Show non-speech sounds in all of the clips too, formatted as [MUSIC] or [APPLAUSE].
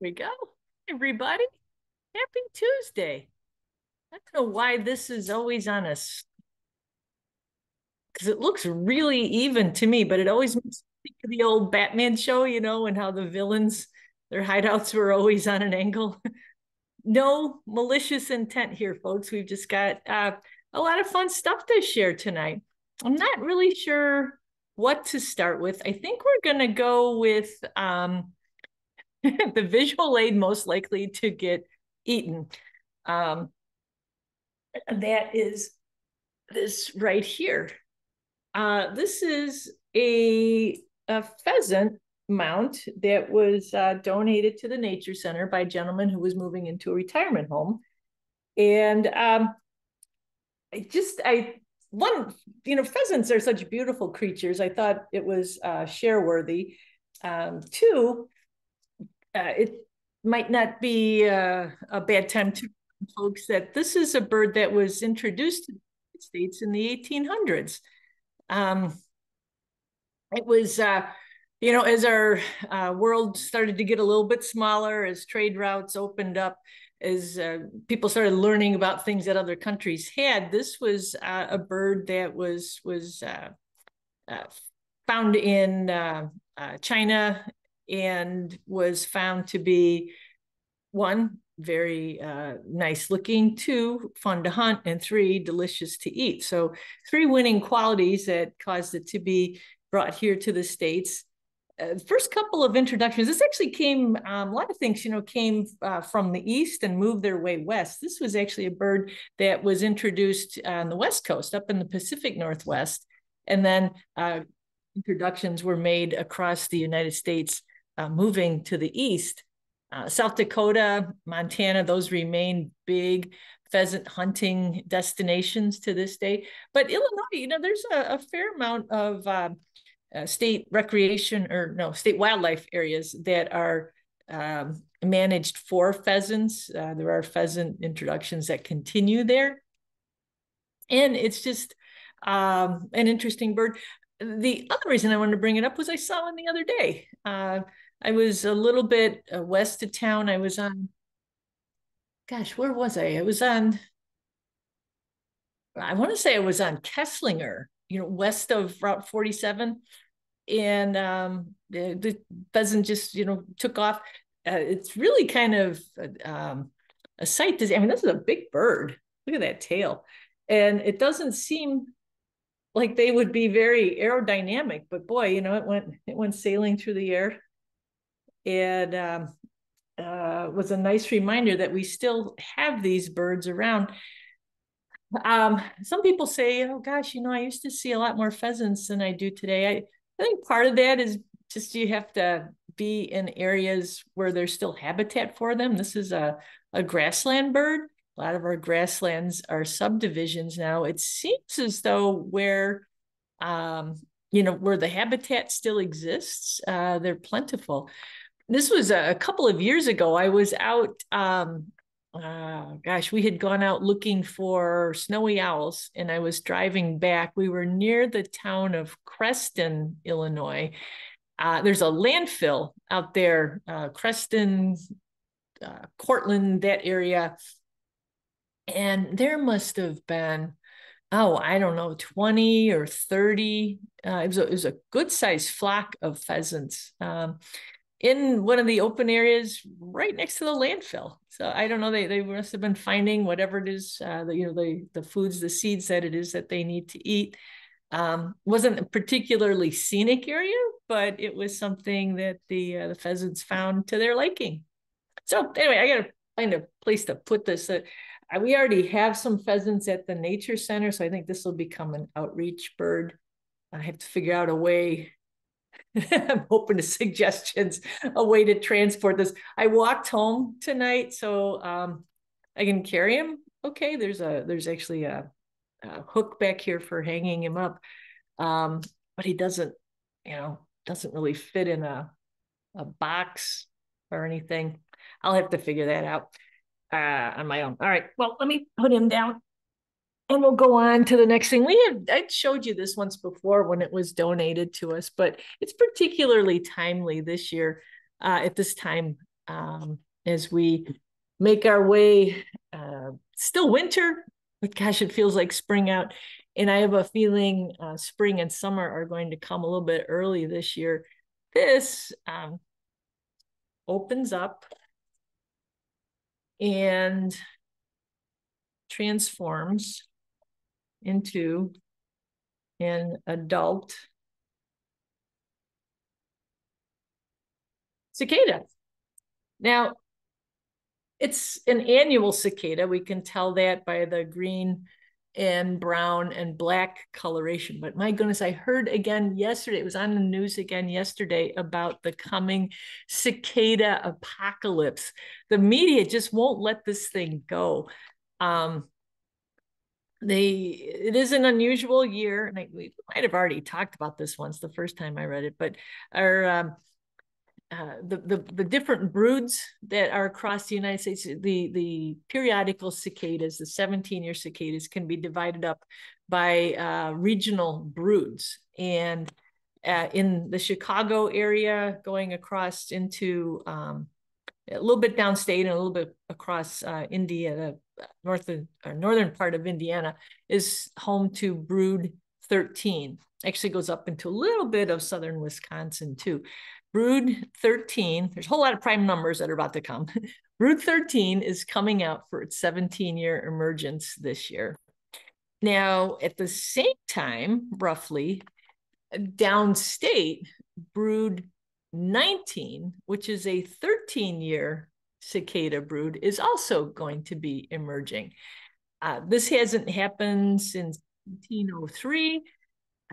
we go, everybody. Happy Tuesday. I don't know why this is always on us because it looks really even to me, but it always makes me think of the old Batman show, you know, and how the villains, their hideouts were always on an angle. [LAUGHS] no malicious intent here, folks. We've just got uh, a lot of fun stuff to share tonight. I'm not really sure what to start with. I think we're going to go with um, [LAUGHS] the visual aid most likely to get eaten. Um, that is this right here. Uh, this is a, a pheasant mount that was uh, donated to the Nature Center by a gentleman who was moving into a retirement home. And um, I just, I, one, you know, pheasants are such beautiful creatures. I thought it was uh, share worthy. Um, two, uh, it might not be uh, a bad time to folks that this is a bird that was introduced to the United States in the 1800s. Um, it was, uh, you know, as our uh, world started to get a little bit smaller, as trade routes opened up, as uh, people started learning about things that other countries had, this was uh, a bird that was was found in China and was found to be one very uh, nice looking, two fun to hunt, and three delicious to eat. So three winning qualities that caused it to be brought here to the states. Uh, first couple of introductions, this actually came, um, a lot of things, you know, came uh, from the east and moved their way west. This was actually a bird that was introduced on the west coast, up in the Pacific Northwest, and then uh, introductions were made across the United States uh, moving to the east. Uh, South Dakota, Montana, those remain big pheasant hunting destinations to this day. But Illinois, you know, there's a, a fair amount of uh, uh, state recreation or no, state wildlife areas that are um, managed for pheasants. Uh, there are pheasant introductions that continue there. And it's just um, an interesting bird. The other reason I wanted to bring it up was I saw one the other day. Uh, I was a little bit uh, west of town. I was on, gosh, where was I? I was on, I want to say I was on Keslinger, you know, west of Route 47. And um, the, the pheasant just, you know, took off. Uh, it's really kind of um, a sight I mean, this is a big bird. Look at that tail. And it doesn't seem like they would be very aerodynamic, but boy, you know, it went, it went sailing through the air and um, uh, was a nice reminder that we still have these birds around. Um, some people say, "Oh gosh, you know, I used to see a lot more pheasants than I do today." I, I think part of that is just you have to be in areas where there's still habitat for them. This is a a grassland bird. A lot of our grasslands are subdivisions now. It seems as though where um, you know where the habitat still exists, uh, they're plentiful this was a, couple of years ago. I was out, um, uh, gosh, we had gone out looking for snowy owls, and I was driving back. We were near the town of Creston, Illinois. Uh, there's a landfill out there, uh, Creston, uh, Cortland, that area. And there must have been, oh, I don't know, 20 or 30. Uh, it, was a, it was a good sized flock of pheasants. Um, in one of the open areas right next to the landfill. So I don't know. They they must have been finding whatever it is, uh, the, you know, the the foods, the seeds that it is that they need to eat. Um, wasn't a particularly scenic area, but it was something that the uh, the pheasants found to their liking. So anyway, I got to find a place to put this. Uh, we already have some pheasants at the nature center, so I think this will become an outreach bird. I have to figure out a way [LAUGHS] I'm open to suggestions, a way to transport this. I walked home tonight, so um, I can carry him. Okay, there's a there's actually a, a hook back here for hanging him up, um, but he doesn't, you know, doesn't really fit in a a box or anything. I'll have to figure that out uh, on my own. All right, well, let me put him down and we'll go on to the next thing. We had I showed you this once before when it was donated to us, but it's particularly timely this year uh, at this time um, as we make our way. Uh, still winter, but gosh, it feels like spring out. And I have a feeling uh, spring and summer are going to come a little bit early this year. This um, opens up and transforms into an adult cicada. Now, it's an annual cicada. We can tell that by the green and brown and black coloration. But my goodness, I heard again yesterday, it was on the news again yesterday about the coming cicada apocalypse. The media just won't let this thing go. Um, they it is an unusual year, and I, we might have already talked about this once the first time I read it, but our um, uh, the, the, the different broods that are across the United States, the, the periodical cicadas, the 17 year cicadas can be divided up by uh, regional broods. And uh, in the Chicago area, going across into um, a little bit downstate and a little bit across uh, India, the north of, or northern part of Indiana, is home to brood 13. Actually goes up into a little bit of southern Wisconsin too. Brood 13, there's a whole lot of prime numbers that are about to come. [LAUGHS] Brood 13 is coming out for its 17 year emergence this year. Now, at the same time, roughly, downstate, Brood 19, which is a 13 year cicada brood, is also going to be emerging. Uh, this hasn't happened since 1903.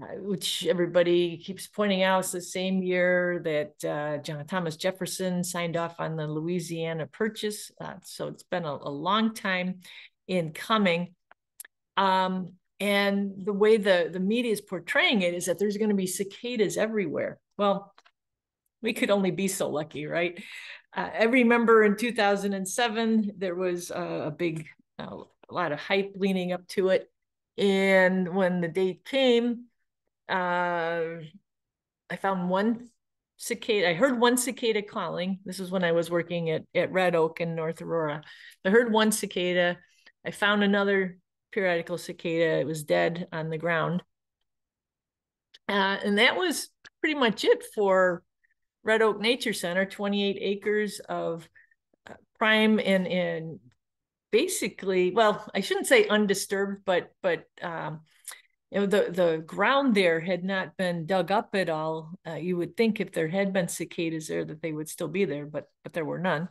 Uh, which everybody keeps pointing out is the same year that uh, John Thomas Jefferson signed off on the Louisiana Purchase. Uh, so it's been a, a, long time in coming. Um, and the way the, the media is portraying it is that there's going to be cicadas everywhere. Well, we could only be so lucky, right? Uh, I remember in 2007, there was a, a big, a lot of hype leaning up to it. And when the date came, uh, I found one cicada. I heard one cicada calling. This was when I was working at, at Red Oak in North Aurora. I heard one cicada. I found another periodical cicada. It was dead on the ground. Uh, and that was pretty much it for Red Oak Nature Center, 28 acres of uh, prime and, and basically, well, I shouldn't say undisturbed, but, but, um, you know the the ground there had not been dug up at all. Uh, you would think if there had been cicadas there that they would still be there but but there were none.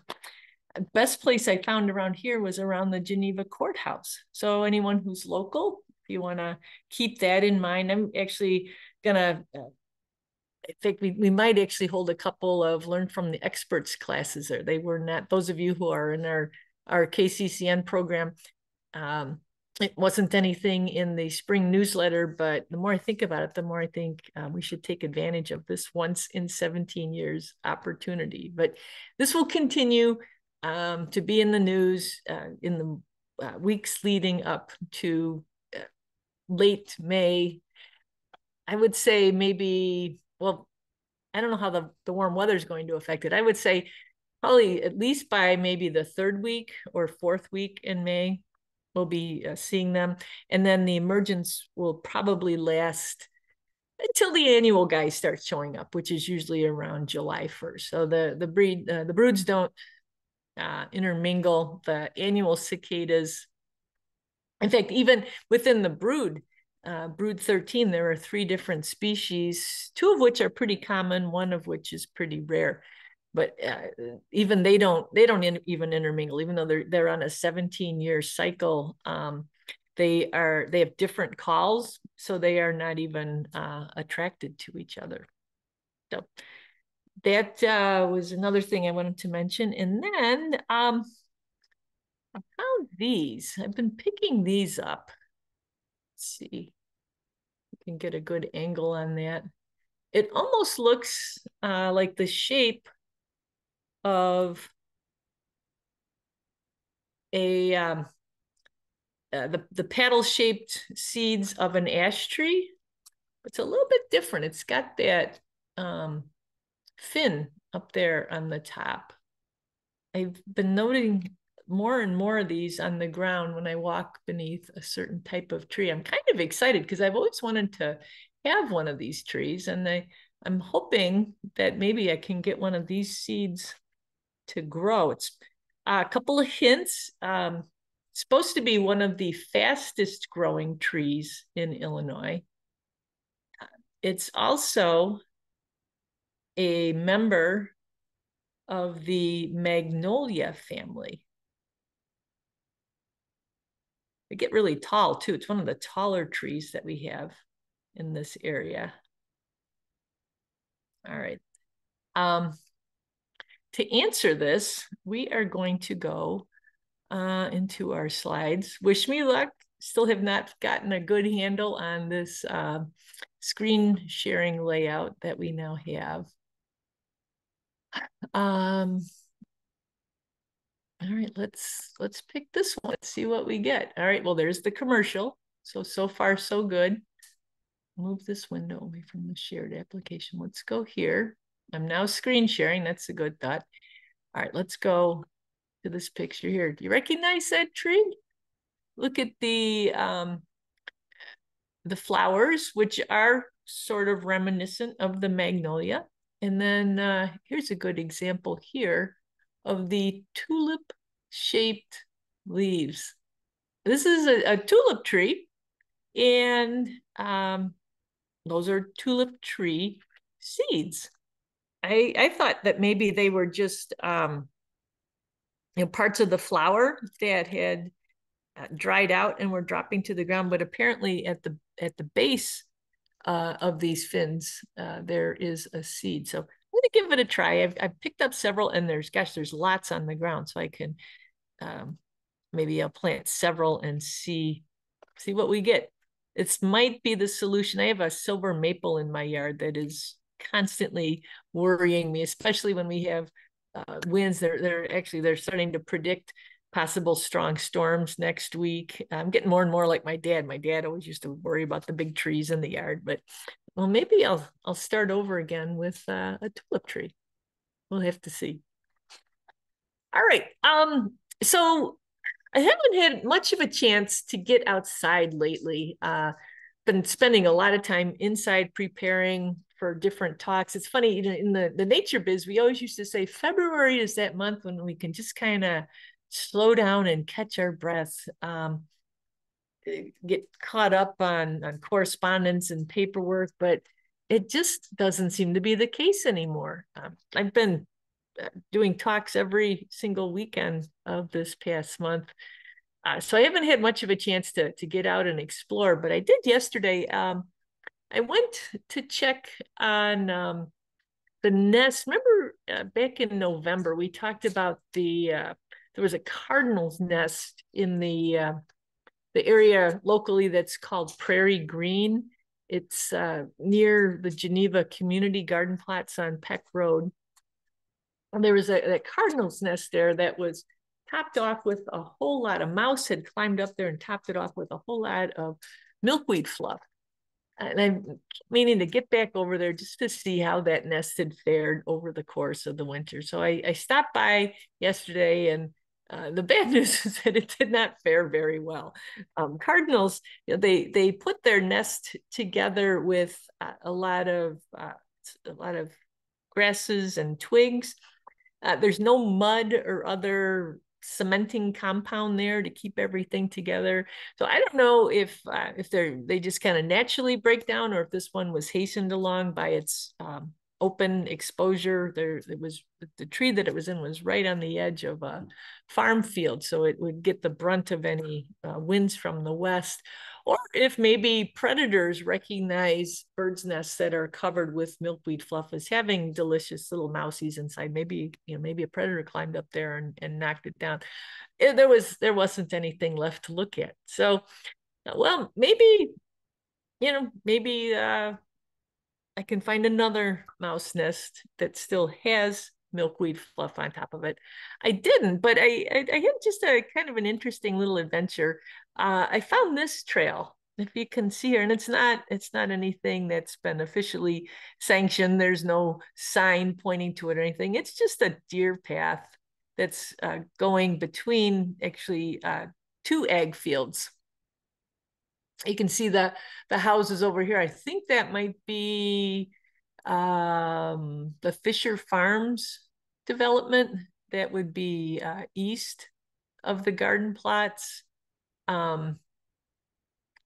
Best place i found around here was around the geneva courthouse. So anyone who's local if you want to keep that in mind i'm actually gonna uh, I think we, we might actually hold a couple of learn from the experts classes there. They were not those of you who are in our our KCCN program. Um, it wasn't anything in the spring newsletter, but the more I think about it, the more I think uh, we should take advantage of this once in 17 years opportunity. But this will continue um, to be in the news uh, in the uh, weeks leading up to uh, late May. I would say maybe, well, I don't know how the, the warm weather is going to affect it. I would say probably at least by maybe the third week or fourth week in May, we'll be uh, seeing them. And then the emergence will probably last until the annual guy starts showing up, which is usually around July 1st. So the, the breed, uh, the broods don't uh, intermingle. The annual cicadas, in fact, even within the brood, uh, brood 13, there are three different species, two of which are pretty common, one of which is pretty rare. But uh, even they don't they don't in, even intermingle even though they're they're on a 17 year cycle um, they are they have different calls so they are not even uh, attracted to each other. So that uh, was another thing i wanted to mention and then um, i found these i've been picking these up see you can get a good angle on that it almost looks uh, like the shape of a um, uh, the the paddle shaped seeds of an ash tree. It's a little bit different. It's got that um, fin up there on the top. I've been noting more and more of these on the ground when I walk beneath a certain type of tree. I'm kind of excited because I've always wanted to have one of these trees and I, I'm hoping that maybe I can get one of these seeds to grow. It's uh, a couple of hints. Um, supposed to be one of the fastest growing trees in Illinois. It's also a member of the magnolia family. They get really tall too. It's one of the taller trees that we have in this area. All right. Um, to answer this, we are going to go uh, into our slides. Wish me luck. Still have not gotten a good handle on this uh, screen sharing layout that we now have. Um, all right, let's let's pick this one, see what we get. All right, well, there's the commercial. So, so far, so good. Move this window away from the shared application. Let's go here. I'm now screen sharing. That's a good thought. All right, let's go to this picture here. Do you recognize that tree? Look at the um, the flowers, which are sort of reminiscent of the magnolia. And then uh, here's a good example here of the tulip shaped leaves. This is a, a tulip tree and um, those are tulip tree seeds. I, I thought that maybe they were just um, you know, parts of the flower that had uh, dried out and were dropping to the ground, but apparently at the at the base uh, of these fins, uh, there is a seed. So going to give it a try. I've, I've picked up several and there's, gosh, there's lots on the ground. So I can, um, maybe I'll plant several and see, see what we get. It might be the solution. I have a silver maple in my yard that is constantly worrying me, especially when we have uh, winds. They're, they're actually, they're starting to predict possible strong storms next week. I'm getting more and more like my dad. My dad always used to worry about the big trees in the yard, but well, maybe I'll I'll start over again with uh, a tulip tree. We'll have to see. All right. Um. So I haven't had much of a chance to get outside lately. Uh, been spending a lot of time inside preparing for different talks. It's funny, you know, in the the nature biz, we always used to say February is that month when we can just kind of slow down and catch our breath. Um, get caught up on on correspondence and paperwork, but it just doesn't seem to be the case anymore. Um, I've been uh, doing talks every single weekend of this past month. Uh, so I haven't had much of a chance to to get out and explore, but I did yesterday. Um, I went to check on um, the nest. Remember uh, back in November we talked about the uh, there was a cardinal's nest in the uh, the area locally that's called Prairie Green. It's uh, near the Geneva Community Garden Plots on Peck Road. And there was a, a cardinal's nest there that was topped off with a whole lot of mouse had climbed up there and topped it off with a whole lot of milkweed fluff. And I'm meaning to get back over there just to see how that nest had fared over the course of the winter. So I, I stopped by yesterday and uh, the bad [LAUGHS] news is that it did not fare very well. Um, cardinals, you know, they they put their nest together with uh, a lot of uh, a lot of grasses and twigs. Uh, there's no mud or other cementing compound there to keep everything together. So I don't know if uh, if they're they just kind of naturally break down or if this one was hastened along by its um, open exposure. There, it was the tree that it was in was right on the edge of a farm field, so it would get the brunt of any uh, winds from the west. Or if maybe predators recognize birds' nests that are covered with milkweed fluff as having delicious little mousies inside, maybe you know maybe a predator climbed up there and, and knocked it down. It, there was there wasn't anything left to look at. So, well, maybe you know maybe uh, I can find another mouse nest that still has milkweed fluff on top of it. I didn't, but I, I, I had just a kind of an interesting little adventure. Uh, I found this trail, if you can see here, and it's not it's not anything that's been officially sanctioned. There's no sign pointing to it or anything. It's just a deer path that's uh, going between actually uh, two ag fields. You can see the the houses over here. I think that might be um, the Fisher Farms development. That would be uh, east of the garden plots. Um,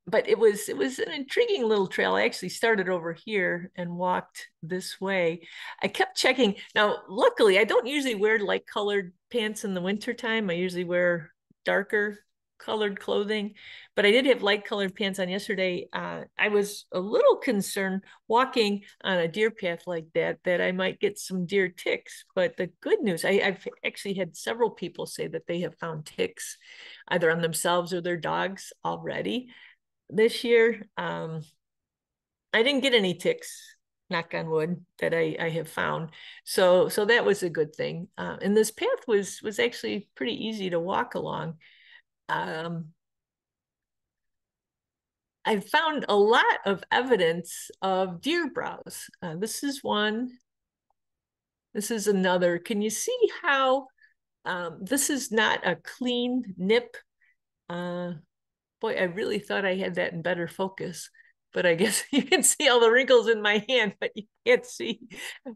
but it was it was an intriguing little trail. I actually started over here and walked this way. I kept checking. Now, luckily, I don't usually wear light colored pants in the wintertime. I usually wear darker colored clothing, but I did have light colored pants on yesterday. Uh, I was a little concerned walking on a deer path like that that I might get some deer ticks. But the good news, I, have actually had several people say that they have found ticks either on themselves or their dogs already this year. Um, I didn't get any ticks knock on wood that I, I have found so so that was a good thing uh, and this path was was actually pretty easy to walk along um, I found a lot of evidence of deer browse. Uh, this is one. This is another. Can you see how um, this is not a clean nip? Uh, boy, I really thought I had that in better focus, but I [LAUGHS] guess you can see all the wrinkles in my hand, but you can't see.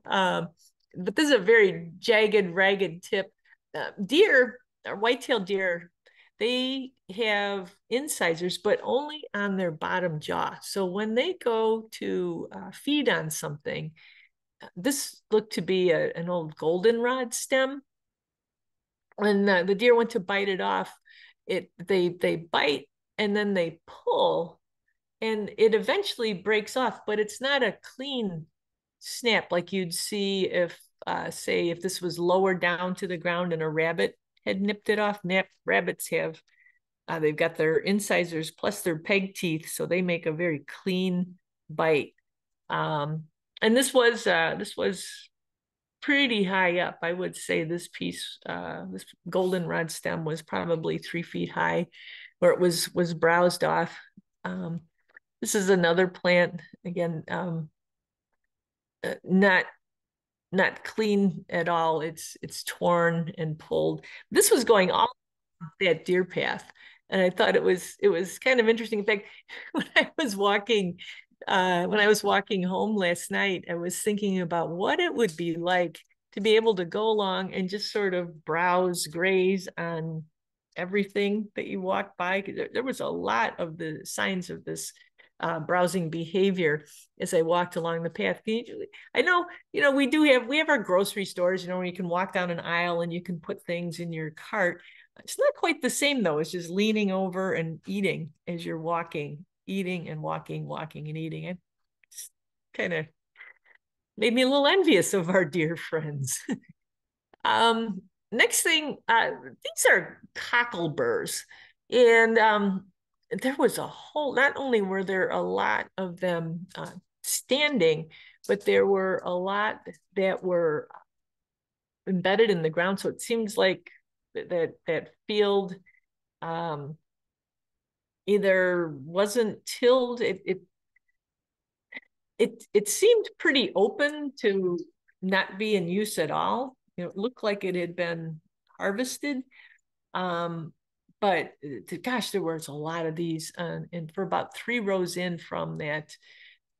Um, but this is a very jagged, ragged tip. Uh, deer, or white-tailed deer, they have incisors, but only on their bottom jaw. So when they go to uh, feed on something, this looked to be a, an old goldenrod stem. When uh, the deer went to bite it off, it they they bite and then they pull, and it eventually breaks off. But it's not a clean snap like you'd see if, uh, say, if this was lower down to the ground and a rabbit had nipped it off. Nap rabbits have uh, they've got their incisors plus their peg teeth, so they make a very clean bite. Um, and this was uh, this was pretty high up. I would say this piece, uh, this goldenrod stem, was probably three feet high, where it was was browsed off. Um, this is another plant again, um, uh, not not clean at all. It's it's torn and pulled. This was going all that deer path, and I thought it was it was kind of interesting. In fact, [LAUGHS] when I was walking, uh, when I was walking home last night, I was thinking about what it would be like to be able to go along and just sort of browse, graze on everything that you walk by. There, there was a lot of the signs of this uh, browsing behavior as I walked along the path. I know, you know, we do have we have our grocery stores, you know, where you can walk down an aisle and you can put things in your cart. It's not quite the same though. It's just leaning over and eating as you're walking, eating and walking, walking and eating. It's kind of made me a little envious of our dear friends. [LAUGHS] um, next thing, uh, these are cockleburs. And um, there was a whole, not only were there a lot of them uh, standing, but there were a lot that were embedded in the ground. So it seems like that that field um, either wasn't tilled. It, it it it seemed pretty open to not be in use at all. You know, it looked like it had been harvested. Um, but uh, gosh, there was a lot of these, uh, and for about three rows in from that,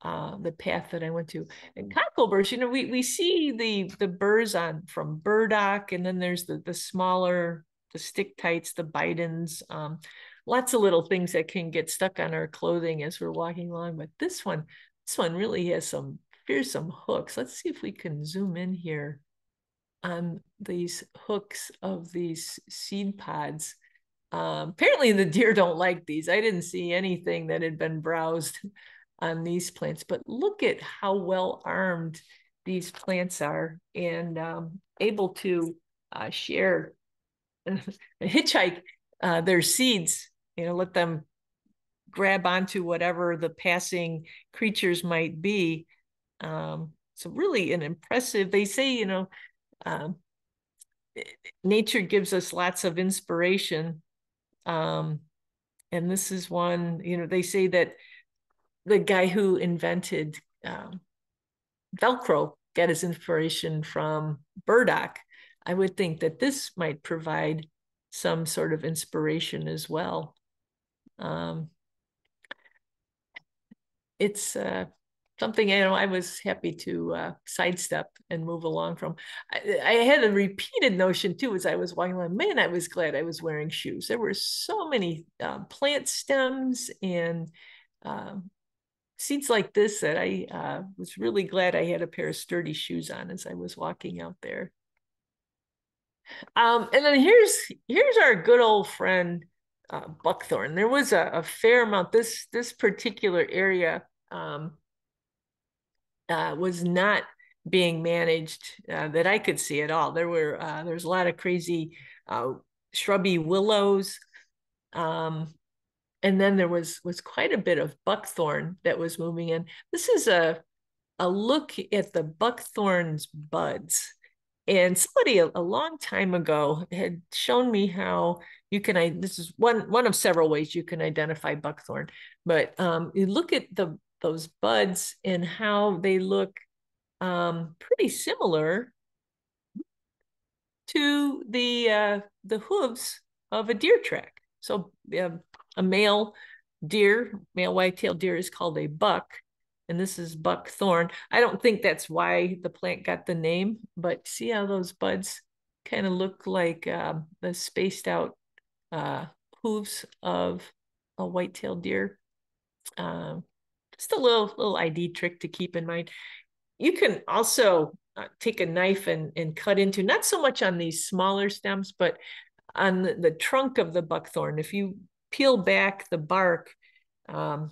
uh, the path that I went to. And cockleburs, you know, we we see the the burrs on from burdock, and then there's the the smaller, the stick tights, the Bidens, um, lots of little things that can get stuck on our clothing as we're walking along. But this one, this one really has some fearsome hooks. Let's see if we can zoom in here on these hooks of these seed pods. Um, apparently the deer don't like these. I didn't see anything that had been browsed [LAUGHS] on these plants, but look at how well armed these plants are and um, able to uh, share, [LAUGHS] hitchhike uh, their seeds, you know, let them grab onto whatever the passing creatures might be. Um, so really an impressive, they say, you know, um, nature gives us lots of inspiration um, and this is one, you know, they say that the guy who invented um, Velcro got his inspiration from burdock. I would think that this might provide some sort of inspiration as well. Um, it's uh, something you know I was happy to uh, sidestep and move along from. I, I, had a repeated notion too as I was walking along. Man, I was glad I was wearing shoes. There were so many um, plant stems and um, seeds like this that I uh, was really glad I had a pair of sturdy shoes on as I was walking out there. Um, and then here's here's our good old friend uh, buckthorn. There was a, a, fair amount. This this particular area um, uh, was not being managed uh, that I could see at all. There were uh, there's a lot of crazy uh, shrubby willows, um, and then there was was quite a bit of buckthorn that was moving in. This is a a look at the buckthorn's buds. And somebody a, a, long time ago had shown me how you can. I this is one one of several ways you can identify buckthorn. But um, you look at the those buds and how they look um, pretty similar to the uh, the hooves of a deer track. So uh, a male deer, male white-tailed deer, is called a buck, and this is buckthorn. I don't think that's why the plant got the name, but see how those buds kind of look like um, the spaced out uh, hooves of a white-tailed deer. Um, just a little little ID trick to keep in mind. You can also uh, take a knife and, and cut into not so much on these smaller stems, but on the, the trunk of the buckthorn. If you peel back the bark um,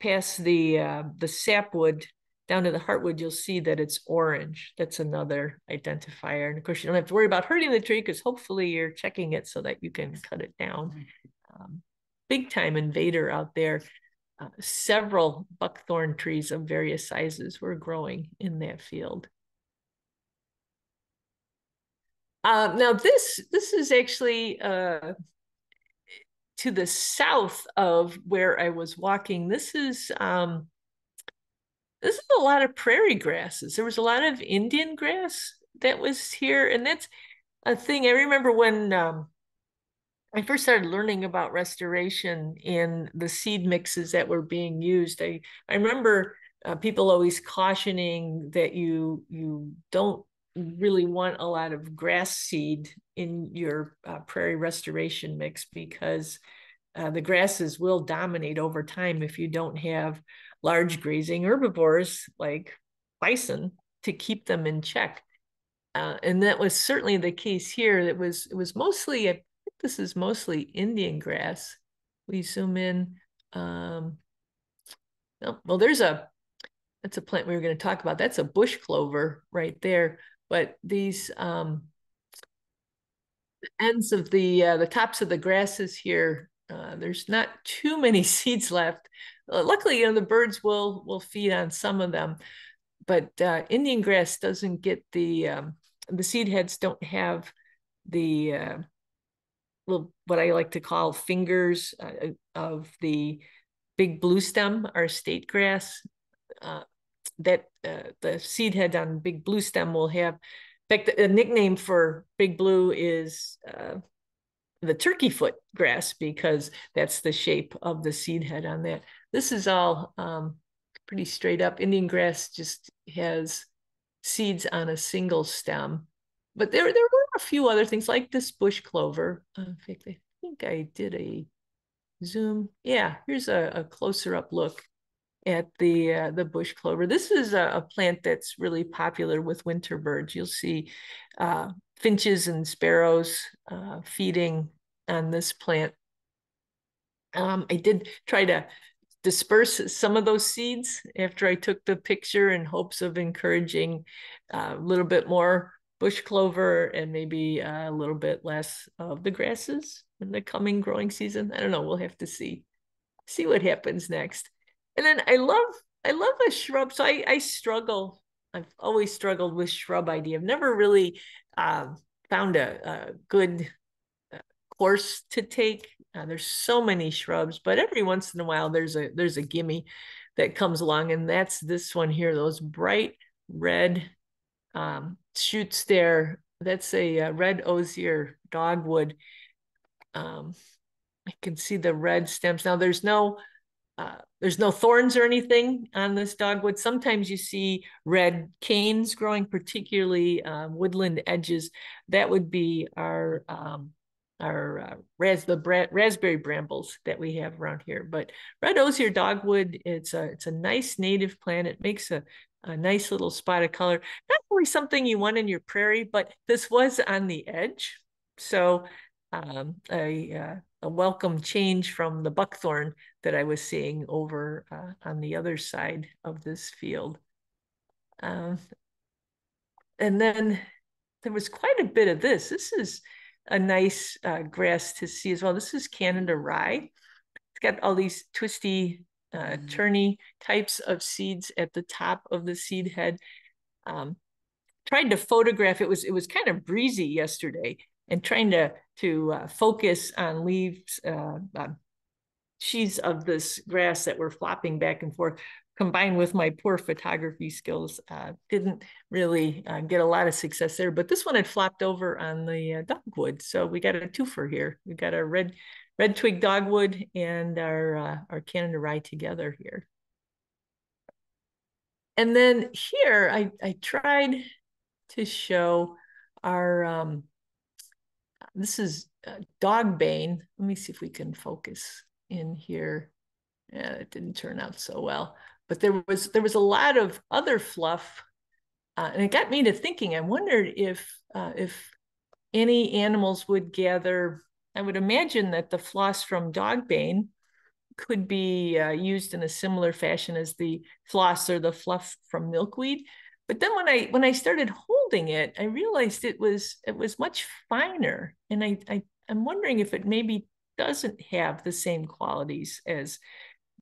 past the uh, the sapwood down to the heartwood, you'll see that it's orange. That's another identifier. And of course, you don't have to worry about hurting the tree because hopefully you're checking it so that you can cut it down. Mm-hmm. Um, big time invader out there. Uh, several buckthorn trees of various sizes were growing in that field. Uh, now this this is actually uh, to the south of where I was walking. This is um, this is a lot of prairie grasses. There was a lot of Indian grass that was here, and that's a thing. I remember when um, I first started learning about restoration in the seed mixes that were being used. I I remember uh, people always cautioning that you you don't really want a lot of grass seed in your uh, prairie restoration mix because uh, the grasses will dominate over time if you don't have large grazing herbivores like bison to keep them in check. Uh, and that was certainly the case here. It was it was mostly a this is mostly Indian grass. We zoom in. Um, oh, well, there's a that's a plant we were going to talk about. That's a bush clover right there. But these um, ends of the uh, the tops of the grasses here, uh, there's not too many [LAUGHS] seeds left. Uh, luckily, you know the birds will will feed on some of them, but uh, Indian grass doesn't get the um, the seed heads don't have the uh, well, what I like to call fingers uh, of the big blue stem, our state grass. Uh, that uh, the seed head on big blue stem will have. In fact, the, the nickname for big blue is uh, the turkey foot grass because that's the shape of the seed head on that. This is all um, pretty straight up. Indian grass just has seeds on a single stem. But there, there were a few other things like this bush clover. In fact, I think I did a zoom. Yeah, here's a, a closer up look at the uh, the bush clover. This is a, a, plant that's really popular with winter birds. You'll see uh, finches and sparrows uh, feeding on this plant. Um, I did try to disperse some of those seeds after I took the picture in hopes of encouraging uh, a little bit more bush clover and maybe uh, a little bit less of the grasses in the coming growing season. I don't know. We'll have to see see what happens next. And then I love I love a shrub. So I I struggle. I've always struggled with shrub idea. I've never really um, found a, a good uh, course to take. Uh, there's so many shrubs, but every once in a while there's a there's a gimme that comes along, and that's this one here. Those bright red um, shoots there that's a, a uh, red osier dogwood. Um, I can see the red stems. Now there's no uh, there's no thorns or anything on this dogwood. Sometimes you see red canes growing, particularly um, woodland edges. That would be our um, our uh, ras the bra raspberry brambles that we have around here. But red osier dogwood, it's a it's a nice native plant. It makes a a nice little spot of color. Not really something you want in your prairie, but this was on the edge, so um, a uh, a welcome change from the buckthorn that I was seeing over uh, on the other side of this field. Uh, and then there was quite a bit of this. This is a nice uh, grass to see as well. This is Canada rye. It's got all these twisty, uh, mm-hmm. turny types of seeds at the top of the seed head. Um, tried to photograph it was it was kind of breezy yesterday and trying to to uh, focus on leaves, uh, uh, sheaths of this grass that were flopping back and forth, combined with my poor photography skills, uh, didn't really uh, get a lot of success there. But this one had flopped over on the uh, dogwood, so we got a twofer here. We got our red red twig dogwood and our our Canada rye together here. And then here I I tried to show our um, this is uh, dog bane. Let me see if we can focus in here. Yeah, it didn't turn out so well. But there was there was a lot of other fluff, uh, and it got me to thinking. I wondered if uh, if any animals would gather. I would imagine that the floss from dog bane could be uh, used in a similar fashion as the floss or the fluff from milkweed. But then when I when I started holding it, I realized it was it was much finer, and I, I I'm wondering if it maybe doesn't have the same qualities as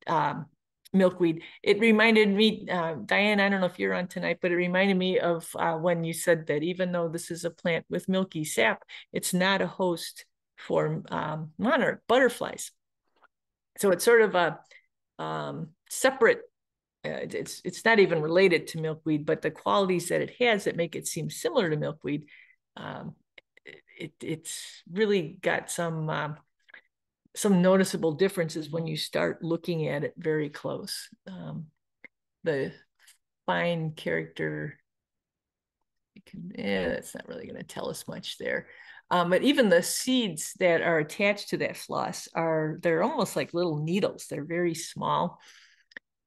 um, milkweed. It reminded me, uh, Diane. I don't know if you're on tonight, but it reminded me of uh, when you said that even though this is a plant with milky sap, it's not a host for um, monarch butterflies. So it's sort of a um, separate it's it's not even related to milkweed, but the qualities that it has that make it seem similar to milkweed, um, it it's really got some um, some noticeable differences when you start looking at it very close. Um, the fine character, can, that's not really going to tell us much there. Um, but even the seeds that are attached to that floss are they're almost like little needles. They're very small.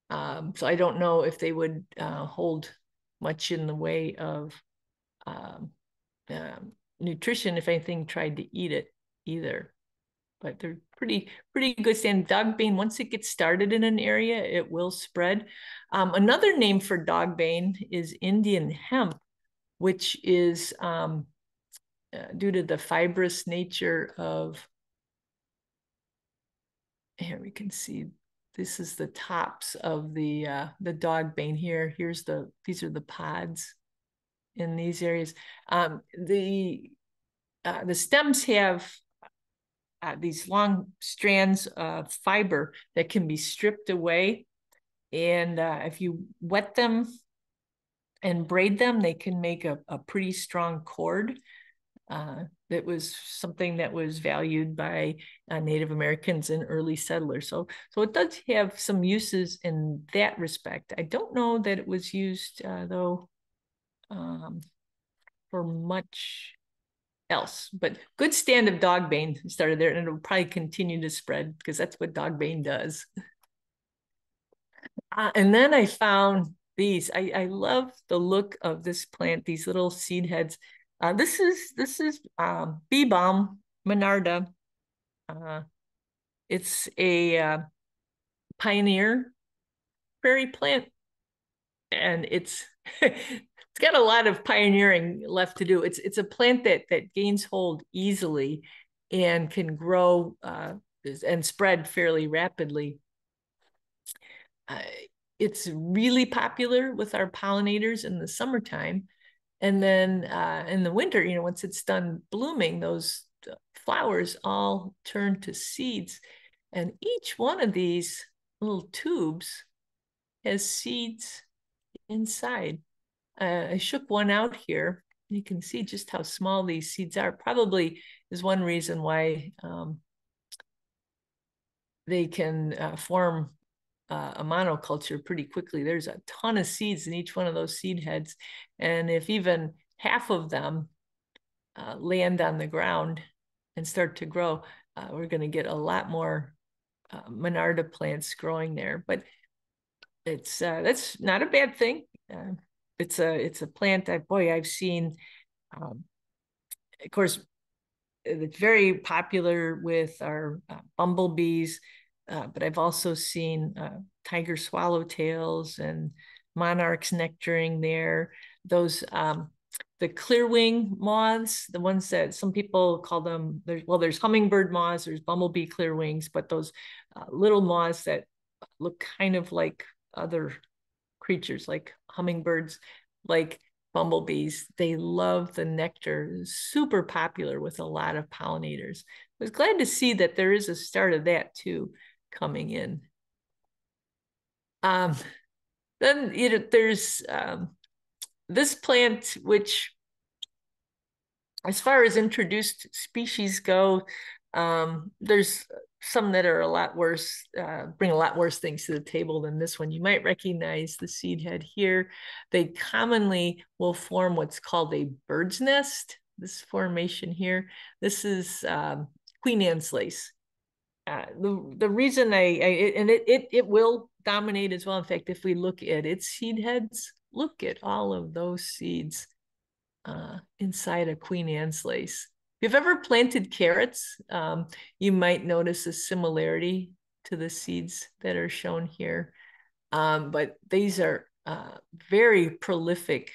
Um, so I don't know if they would uh, hold much in the way of um, um, nutrition if anything tried to eat it either. But they're pretty pretty good stand. Dog bane, once it gets started in an area, it will spread. Um, another name for dog bane is Indian hemp, which is um, uh, due to the fibrous nature of here we can see this is the tops of the uh, the dog bane here. Here's the these are the pods in these areas. Um, the uh, the stems have uh, these long strands of fiber that can be stripped away, and uh, if you wet them and braid them, they can make a, a pretty strong cord. That was something that was valued by uh, Native Americans and early settlers. So, so it does have some uses in that respect. I don't know that it was used uh, though um, for much else, but good stand of dog bane started there, and it'll probably continue to spread because that's what dog bane does. Uh, and then I found these. I, I love the look of this plant, these little seed heads. Uh, this is this is uh, bee balm monarda. Uh, it's a uh, pioneer prairie plant, and it's [LAUGHS] it's got a lot of pioneering left to do. It's it's a plant that that gains hold easily and can grow uh, and spread fairly rapidly. Uh, it's really popular with our pollinators in the summertime and then uh, in the winter, you know, once it's done blooming, those flowers all turn to seeds. And each one of these little tubes has seeds inside. Uh, I shook one out here. you can see just how small these seeds are. Probably is one reason why um, they can uh, form uh, a monoculture pretty quickly. There's a ton of seeds in each one of those seed heads. And if even half of them uh, land on the ground and start to grow, uh, we're going to get a lot more uh, Monarda plants growing there. But it's uh, that's not a bad thing. Uh, it's a it's a plant that boy I've seen. Um, of course, it's very popular with our bumblebees, uh, but I've also seen uh, tiger swallowtails and monarchs nectaring there. Those um, the clearwing moths, the ones that some people call them. There's well, there's hummingbird moths, there's bumblebee clearwings, but those uh, little moths that look kind of like other creatures, like hummingbirds, like bumblebees. They love the nectar, super popular with a lot of pollinators. I was glad to see that there is a start of that too coming in. Um, then you know, there's um, this plant, which as far as introduced species go, um, there's some that are a lot worse, uh, bring a lot worse things to the table than this one. You might recognize the seed head here. They commonly will form what's called a bird's nest, this formation here. This is um, Queen Anne's lace. Uh, the, the reason I, I and it, it, it will dominate as well. In fact, if we look at its seed heads, look at all of those seeds uh, inside a Queen Anne's lace If you've ever planted carrots, um, you might notice a similarity to the seeds that are shown here. Um, but these are uh, very prolific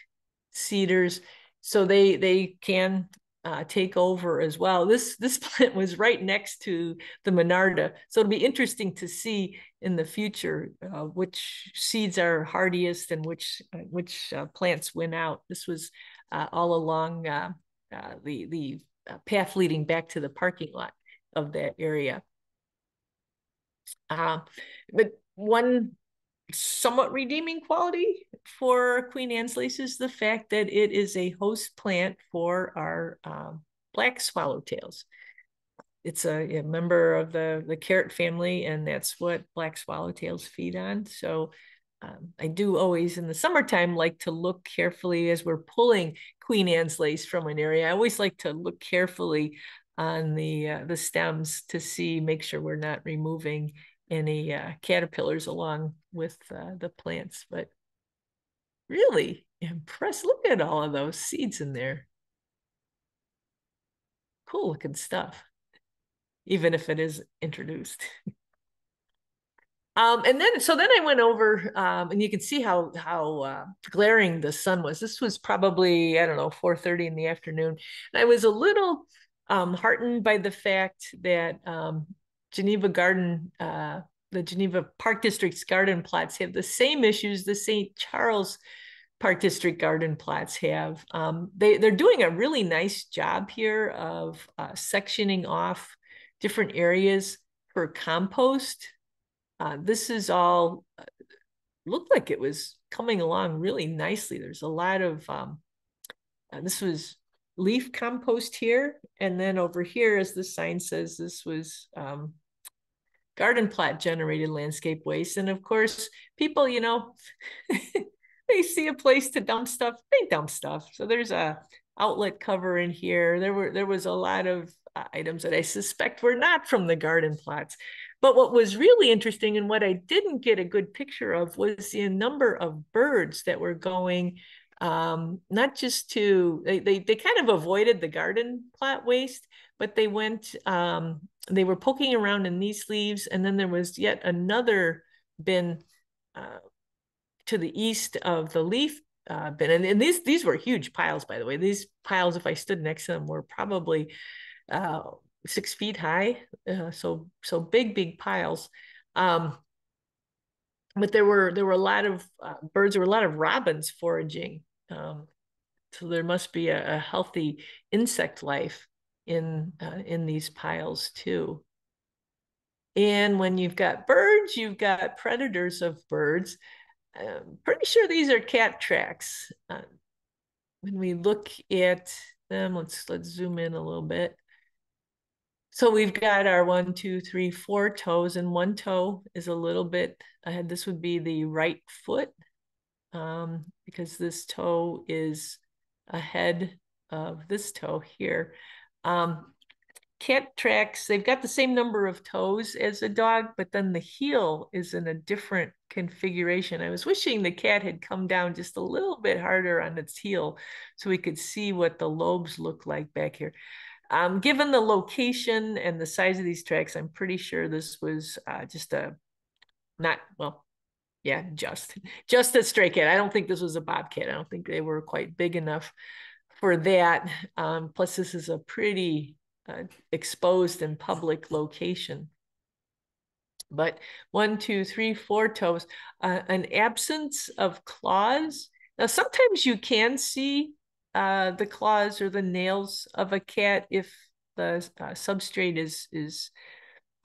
seeders, so they they can uh, take over as well. This this [LAUGHS] plant was right next to the Monarda, so it'll be interesting to see in the future uh, which seeds are hardiest and which uh, which uh, plants win out. This was uh, all along uh, the the path leading back to the parking lot of that area. But one somewhat redeeming quality for Queen Anne's lace is the fact that it is a host plant for our um, black swallowtails. It's a, a, member of the, the carrot family, and that's what black swallowtails feed on. So um, I do always in the summertime like to look carefully as we're pulling Queen Anne's lace from an area. I always like to look carefully on the uh, the stems to see, make sure we're not removing any uh, caterpillars along with uh, the plants. But really impressed. Look at all of those seeds in there. Cool looking stuff, even if it is introduced. Um, and then, so then I went over, um, and you can see how how uh, glaring the sun was. This was probably I don't know four thirty in the afternoon, and I was a little um, heartened by the fact that um, Geneva Garden, uh, the Geneva Park District's garden plots have the same issues the St. Charles Park District garden plots have. Um, they they're doing a really nice job here of uh, sectioning off different areas for compost uh, this is all uh, looked like it was coming along really nicely. There's a lot of um, uh, this was leaf compost here, and then over here, as the sign says, this was um, garden plot generated landscape waste. And of course, people, you know, [LAUGHS] they see a place to dump stuff, they dump stuff. So there's a outlet cover in here. There were there was a lot of uh, items that I suspect were not from the garden plots. But what was really interesting and what I didn't get a good picture of was the number of birds that were going um, not just to they, they they kind of avoided the garden plot waste, but they went um, they were poking around in these leaves, and then there was yet another bin uh, to the east of the leaf uh, bin, and, and these these were huge piles, by the way. These piles, if I stood next to them, were probably uh, six feet high, uh, so so big, big piles. Um, but there were there were a lot of uh, birds. There were a lot of robins foraging. Um, so there must be a, a healthy insect life in uh, in these piles too. And when you've got birds, you've got predators of birds. I'm pretty sure these are cat tracks. Uh, when we look at them, let's let's zoom in a little bit. So we've got our one, two, three, four toes, and one toe is a little bit ahead. This would be the right foot um, because this toe is ahead of this toe here. Um, cat tracks, they've got the same number of toes as a dog, but then the heel is in a different configuration. I was wishing the cat had come down just a little bit harder on its heel so we could see what the lobes look like back here. Um, given the location and the size of these tracks, I'm pretty sure this was uh, just a, not, well, yeah, just, just a stray cat. I don't think this was a bobcat. I don't think they were quite big enough for that. Um, plus, this is a pretty uh, exposed and public location. But one, two, three, four toes, uh, an absence of claws. Now, sometimes you can see uh, the claws or the nails of a cat if the uh, substrate is is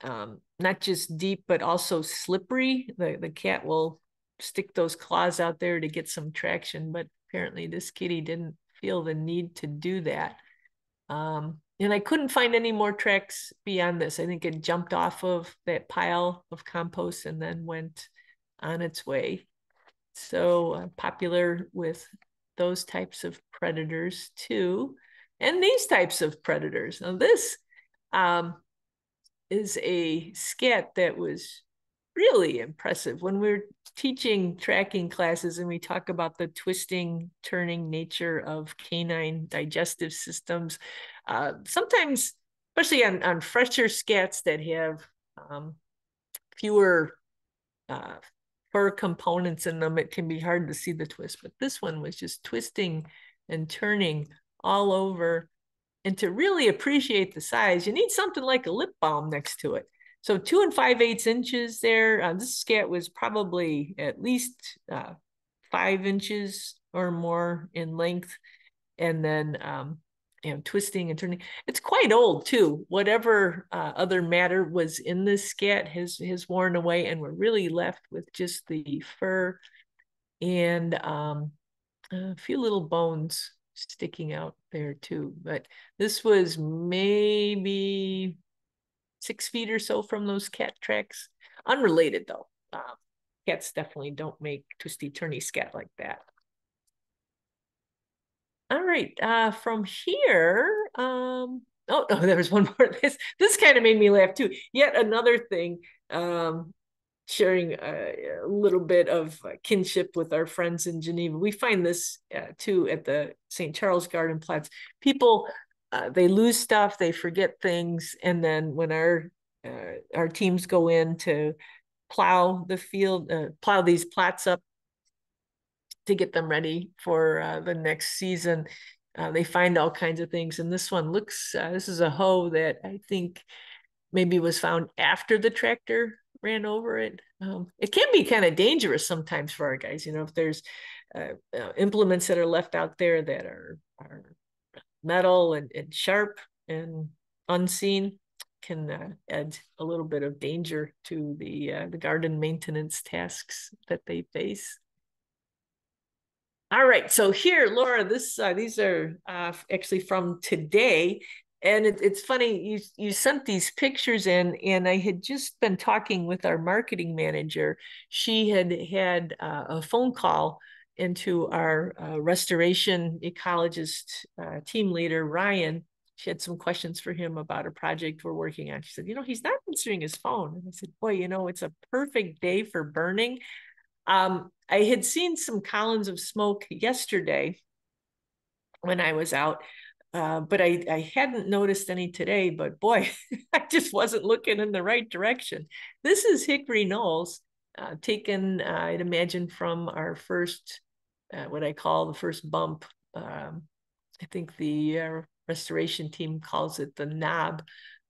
um, not just deep but also slippery. The the cat will stick those claws out there to get some traction, but apparently this kitty didn't feel the need to do that. Um, and I couldn't find any more tracks beyond this. I think it jumped off of that pile of compost and then went on its way. So uh, popular with those types of predators too, and these types of predators. Now this um, is a scat that was really impressive. When we're teaching tracking classes and we talk about the twisting, turning nature of canine digestive systems, uh, sometimes, especially on, on fresher scats that have um, fewer uh, fur components in them, it can be hard to see the twist. But this one was just twisting and turning all over. And to really appreciate the size, you need something like a lip balm next to it. So two and five eighths inches there. Uh, this scat was probably at least uh, five inches or more in length. And then, um, you know, twisting and turning. It's quite old too. Whatever uh, other matter was in this scat has, has worn away and we're really left with just the fur and um, a few little bones sticking out there too. But this was maybe six feet or so from those cat tracks. Unrelated though. Um, cats definitely don't make twisty turny scat like that. All right, uh, from here, um, oh, oh, [LAUGHS] there was one more. This this kind of made me laugh too. Yet another thing, um, sharing a, a, little bit of kinship with our friends in Geneva. We find this uh, too at the St. Charles Garden Plots. People uh, they lose stuff, they forget things, and then when our uh, our teams go in to plow the field, uh, plow these plats up to get them ready for uh, the next season, uh, they find all kinds of things. And this one looks, this is a hoe that I think maybe was found after the tractor ran over it. Um, it can be kind of dangerous sometimes for our guys, you know, if there's implements that are left out there that are are metal and, and sharp and unseen can uh, add a little bit of danger to the uh, the garden maintenance tasks that they face. All right, so here, Laura, this uh, these are uh, actually from today, and it, it's funny you you sent these pictures in, and I had just been talking with our marketing manager. She had had uh, a phone call into our uh, restoration ecologist uh, team leader, Ryan. She had some questions for him about a project we're working on. She said, You know, he's not answering his phone. And I said, Boy, you know, it's a perfect day for burning. Um, I had seen some columns of smoke yesterday when I was out, uh, but I, I hadn't noticed any today. But boy, [LAUGHS] I just wasn't looking in the right direction. This is Hickory Knolls, uh, taken, uh, I'd imagine, from our first uh, what I call the first bump. Um, I think the uh, restoration team calls it the knob,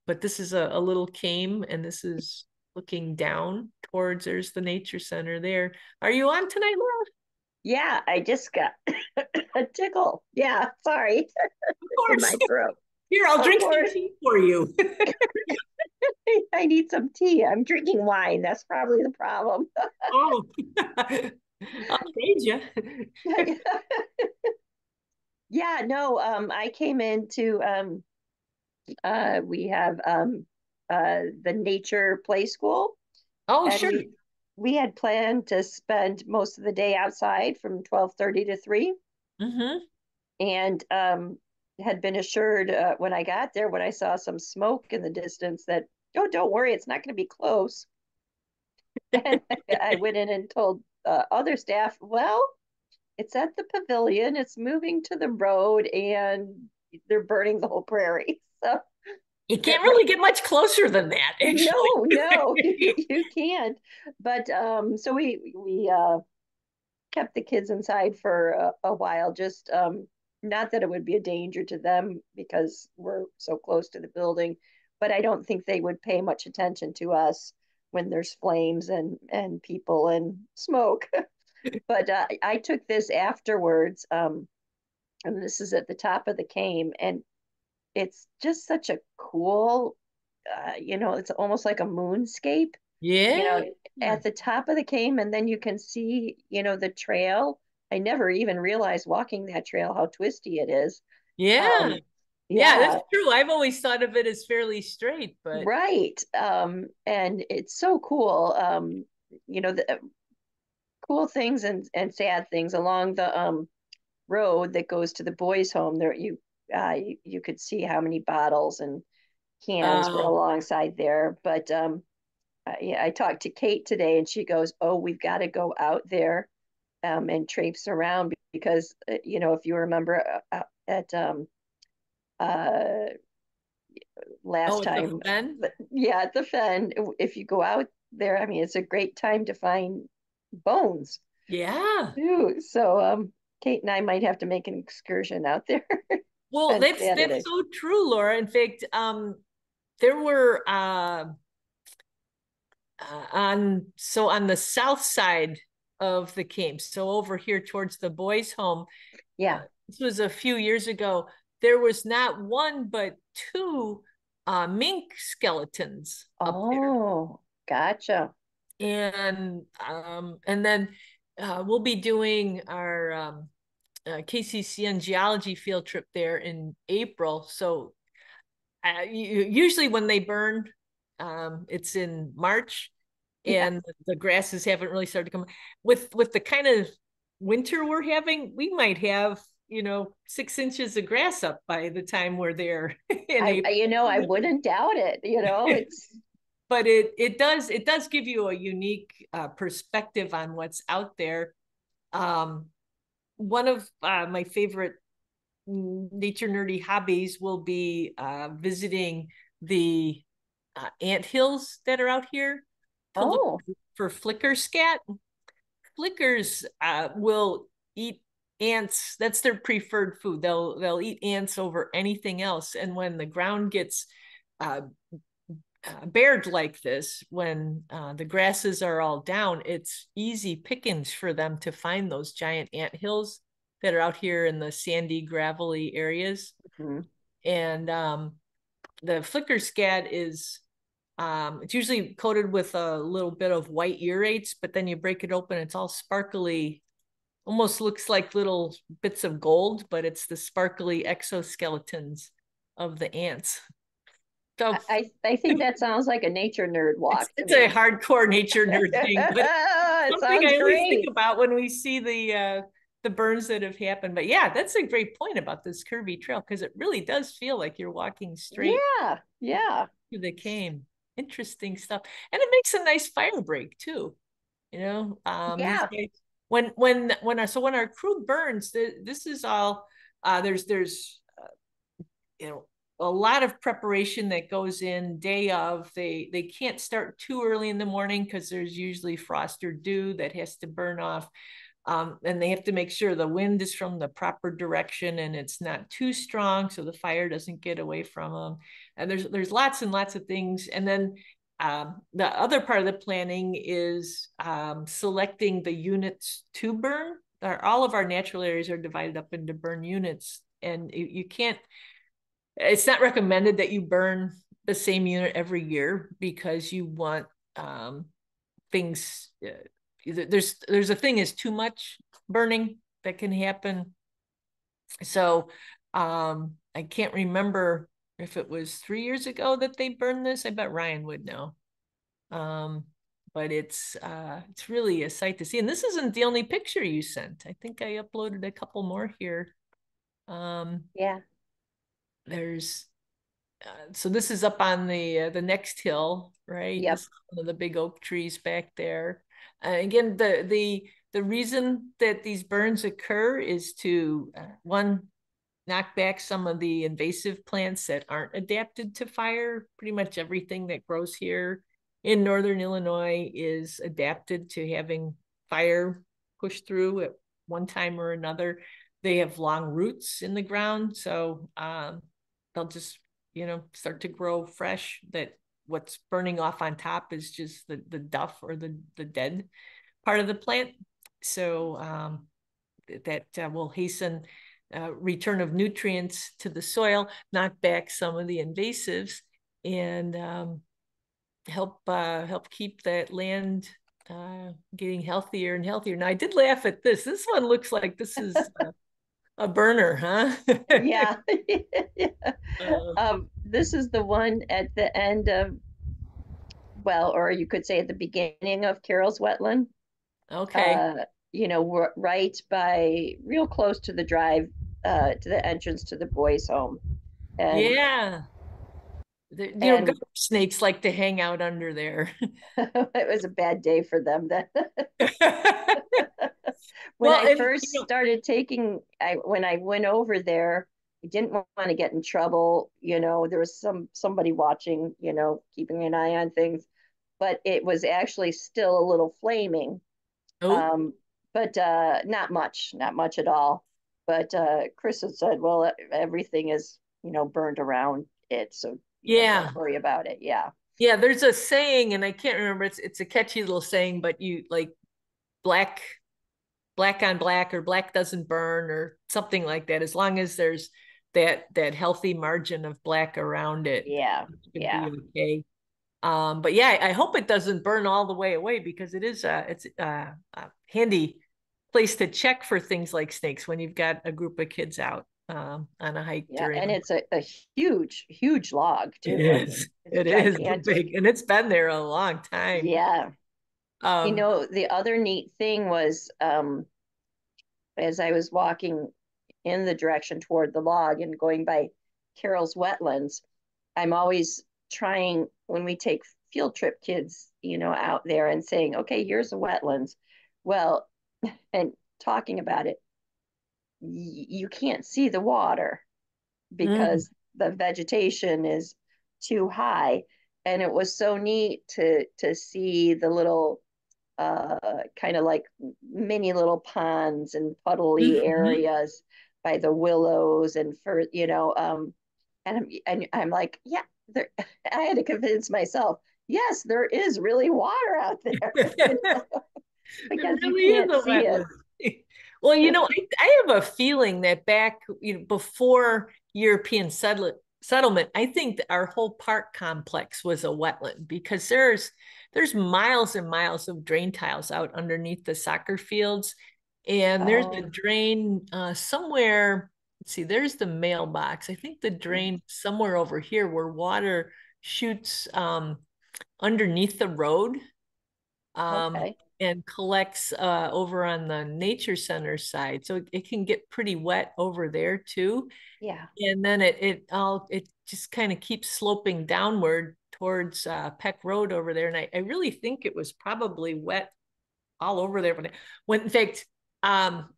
but this is a, a little kame and this is looking down towards, there's the nature center there. Are you on tonight, Laura? Yeah, I just got [COUGHS] a tickle. Yeah, sorry. [LAUGHS] Of course. my throat. Here, I'll of drink course. some tea for you. [LAUGHS] [LAUGHS] I need some tea. I'm drinking wine. That's probably the problem. oh, I'll trade you. Yeah, no, um, I came into um, uh, we have um, uh, the nature play school, Oh, sure. we we had planned to spend most of the day outside from twelve thirty to three, Mm-hmm. and um, had been assured uh, when I got there, when I saw some smoke in the distance, that oh, don't worry, it's not going to be close. [LAUGHS] And I went in and told uh, other staff, well, it's at the pavilion, it's moving to the road, and they're burning the whole prairie. [LAUGHS] So You can't really get much closer than that, [LAUGHS] actually. [LAUGHS] no, no, [LAUGHS] you, can't. But um, so we we uh kept the kids inside for a, a while, just um, not that it would be a danger to them because we're so close to the building, but I don't think they would pay much attention to us when there's flames and and people and smoke. but uh, I took this afterwards, um, and this is at the top of the Kame, and it's just such a cool, uh, you know, it's almost like a moonscape you Yeah. know, at the top of the Kame, and then you can see, you know, the trail. I never even realized walking that trail how twisty it is. Yeah. Um, Yeah, yeah, that's true. I've always thought of it as fairly straight, but right. Um, and it's so cool. Um, you know, the uh, cool things and and sad things along the um road that goes to the boys' home. There, you uh, you, you could see how many bottles and cans were oh, alongside there. But um, I, I talked to Kate today, and she goes, "Oh, we've got to go out there um, and traipse around because uh, you know if you remember uh, uh, at um, uh, oh, last a time, fen? yeah, at the Fen, if you go out there, I mean, it's a great time to find bones Yeah. too. So um, Kate and I might have to make an excursion out there [LAUGHS] Well, that's that's so true, Laura. In fact, um, there were uh, uh on so on the south side of the kame so over here towards the boys' home, uh, Yeah. this was a few years ago. There was not one but two uh, mink skeletons up there. Oh, gotcha. and um, and then uh, we'll be doing our um, uh, KCCN geology field trip there in April. So uh, usually when they burn, um, it's in March, Yeah. and the grasses haven't really started to come. With with the kind of winter we're having, we might have you know six inches of grass up by the time we're there [LAUGHS] in I, you know, I wouldn't doubt it. You know, [LAUGHS] it's but it it does it does give you a unique uh, perspective on what's out there. Um, one of uh, my favorite nature nerdy hobbies will be uh, visiting the uh, ant hills that are out here to look oh, for flicker scat. Flickers uh, will eat ants. That's their preferred food. They'll they'll eat ants over anything else. And when the ground gets uh, bared like this, when uh, the grasses are all down, it's easy pickings for them to find those giant ant hills that are out here in the sandy, gravelly areas. mhm. And um, the flicker scat is um, it's usually coated with a little bit of white urates, but then you break it open, it's all sparkly, almost looks like little bits of gold, but it's the sparkly exoskeletons of the ants. So I, I think that sounds like a nature nerd [LAUGHS] walk it's, it's a hardcore nature [LAUGHS] nerd thing, but it something I always think about when we see the uh, the burns that have happened. But yeah, that's a great point about this curvy trail because it really does feel like you're walking straight Yeah, yeah, to the kame. Interesting stuff, and it makes a nice fire break too. You know, um, yeah. when when when our so when our crew burns, this is all uh, there's there's uh, you know a lot of preparation that goes in day of. They they can't start too early in the morning because there's usually frost or dew that has to burn off. Um, and they have to make sure the wind is from the proper direction and it's not too strong so the fire doesn't get away from them and there's there's lots and lots of things. And then um, the other part of the planning is um, selecting the units to burn. Our, all of our natural areas are divided up into burn units and you, you can't it's not recommended that you burn the same unit every year because you want um, things uh, there's there's a thing is too much burning that can happen so um, I can't remember if it was three years ago that they burned this. I bet Ryan would know. Um, but it's uh, it's really a sight to see. And this isn't the only picture you sent. I think I uploaded a couple more here. Um, yeah. There's uh, so this is up on the uh, the next hill, right? Yes. one of the big oak trees back there. Uh, again, the the the reason that these burns occur is to uh, one knock back some of the invasive plants that aren't adapted to fire. Pretty much everything that grows here in northern Illinois is adapted to having fire push through at one time or another. They have long roots in the ground, so um, they'll just you know start to grow fresh. That what's burning off on top is just the the duff or the the dead part of the plant. So um, that uh, will hasten uh, return of nutrients to the soil, knock back some of the invasives, and um, help uh, help keep that land uh, getting healthier and healthier. Now, I did laugh at this. This one looks like this is [LAUGHS] a burner, huh? yeah. yeah. [LAUGHS] [LAUGHS] Um, um, this is the one at the end of, well, or you could say at the beginning of Carroll's Wetland. Okay. Uh, you know, right by real close to the drive, uh, to the entrance to the boys' home. And, yeah. The, you and, know, snakes like to hang out under there. [LAUGHS] it was a bad day for them then. [LAUGHS] [LAUGHS] when well, I first you know, started taking, I when I went over there, I didn't want to get in trouble. You know, there was some somebody watching. You know, keeping an eye on things, but it was actually still a little flaming. Oh. Um, but uh, not much, not much at all. But uh, Chris had said, well, everything is you know burned around it, so yeah, don't worry about it. Yeah. Yeah, there's a saying, and I can't remember. It's it's a catchy little saying, but you like black black on black or black doesn't burn or something like that as long as there's that that healthy margin of black around it yeah yeah okay um but yeah i hope it doesn't burn all the way away because it is a it's a, a handy place to check for things like snakes when you've got a group of kids out um, on a hike yeah, during and it's a, a huge huge log too. It is. it's it is [LAUGHS] big and it's been there a long time. Yeah. Um, you know, the other neat thing was um, as I was walking in the direction toward the log and going by Carol's wetlands, I'm always trying when we take field trip kids, you know, out there and saying, okay, here's the wetlands. Well, [LAUGHS] and talking about it, you can't see the water because mm. the vegetation is too high. And it was so neat to to see the little uh, kind of like many little ponds and puddly mm-hmm. areas by the willows and for you know um and I'm, and I'm like yeah there [LAUGHS] I had to convince myself yes there is really water out there [LAUGHS] [LAUGHS] because really you can't see it. Well you know I, I have a feeling that back you know before European settlement settlement i think our whole park complex was a wetland because there's there's miles and miles of drain tiles out underneath the soccer fields. And oh. there's a oh. drain uh, somewhere. Let's see, there's the mailbox. I think the drain somewhere over here where water shoots um, underneath the road. Um, okay. And collects uh, over on the nature center side, so it, it can get pretty wet over there too. Yeah, and then it it all it just kind of keeps sloping downward towards uh, Peck Road over there, and I, I really think it was probably wet all over there. When, when in fact, um,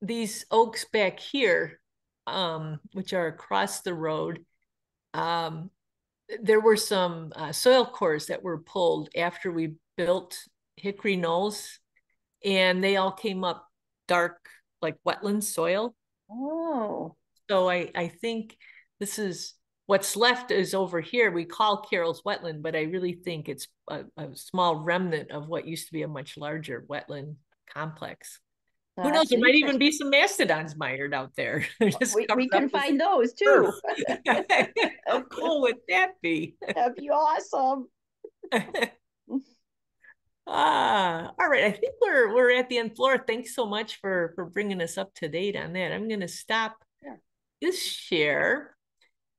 these oaks back here, um, which are across the road, um, there were some uh, soil cores that were pulled after we built Hickory Knolls, and they all came up dark, like wetland soil. Oh. So I, I think this is What's left is over here. We call Carroll's wetland, but I really think it's a, a small remnant of what used to be a much larger wetland complex. Who knows? There might even be some mastodons mired out there. [LAUGHS] we, we can find those too. [LAUGHS] [LAUGHS] How cool would that be? That'd be awesome. Ah, all right. I think we're we're at the end. Laura, thanks so much for for bringing us up to date on that. I'm going to stop this share.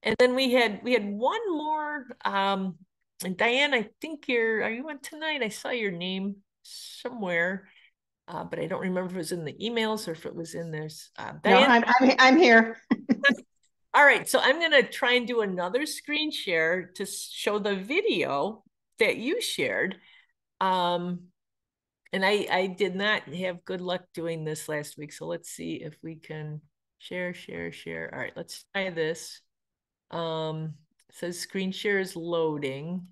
And then we had we had one more. Um, and Diane, I think you're are you on tonight? I saw your name somewhere, uh, but I don't remember if it was in the emails or if it was in this. Uh, Diane, no, I'm, I'm I'm here. [LAUGHS] All right, so I'm gonna try and do another screen share to show the video that you shared. Um, and I I did not have good luck doing this last week, so let's see if we can share, share, share. All right, let's try this. Um, says screen share is loading.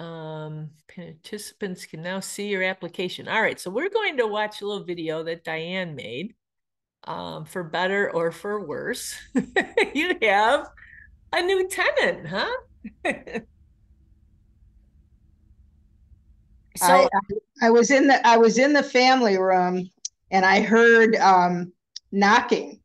Um, participants can now see your application. All right, so we're going to watch a little video that Diane made. Um, for better or for worse, [LAUGHS] you have a new tenant, huh? [LAUGHS] so I, I, was in the I was in the family room and I heard um, knocking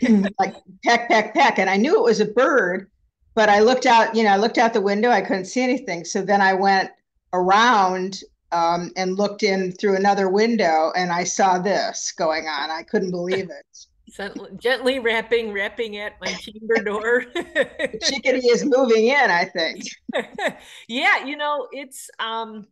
[LAUGHS] like peck, peck, peck. And I knew it was a bird, but I looked out, you know, I looked out the window, I couldn't see anything. So then I went around um, and looked in through another window and I saw this going on. I couldn't believe it. Gently rapping, rapping at my chamber door. [LAUGHS] chickadee is moving in, I think. [LAUGHS] yeah, you know, it's um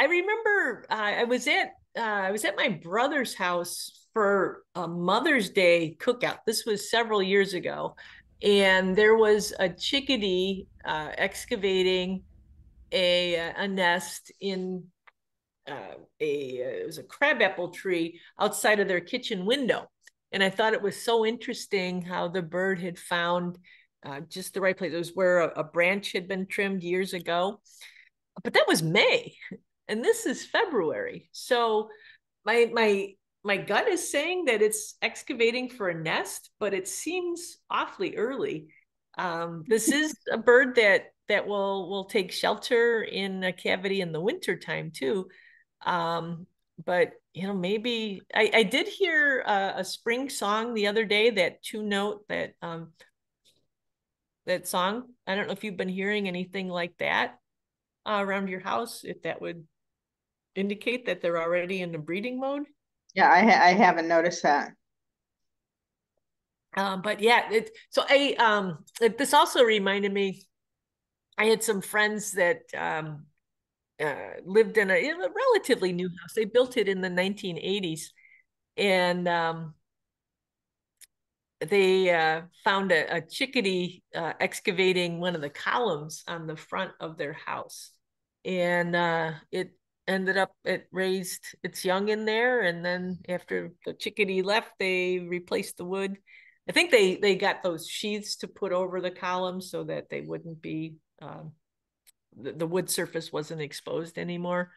I remember uh, I was at uh, I was at my brother's house for a Mother's Day cookout. This was several years ago. And there was a chickadee uh, excavating a, a nest in uh, a it was a crabapple tree outside of their kitchen window. And I thought it was so interesting how the bird had found uh, just the right place. It was where a, a branch had been trimmed years ago. But that was May, and this is February. So my my my gut is saying that it's excavating for a nest, but it seems awfully early. Um, this [LAUGHS] is a bird that that will will take shelter in a cavity in the winter time too. Um, but you know, maybe I, I did hear a, a, spring song the other day. That two note that um, that song. I don't know if you've been hearing anything like that uh, around your house. If that would indicate that they're already in the breeding mode. Yeah, I ha- I haven't noticed that. Um, but yeah, it, so I um it, this also reminded me. I had some friends that um, uh, lived in a, in a, relatively new house. They built it in the 1980s, and um, they uh, found a, a chickadee uh, excavating one of the columns on the front of their house, and uh, it ended up it raised its young in there and then after the chickadee left they replaced the wood. I think they they got those sheaths to put over the columns so that they wouldn't be um, the, the wood surface wasn't exposed anymore.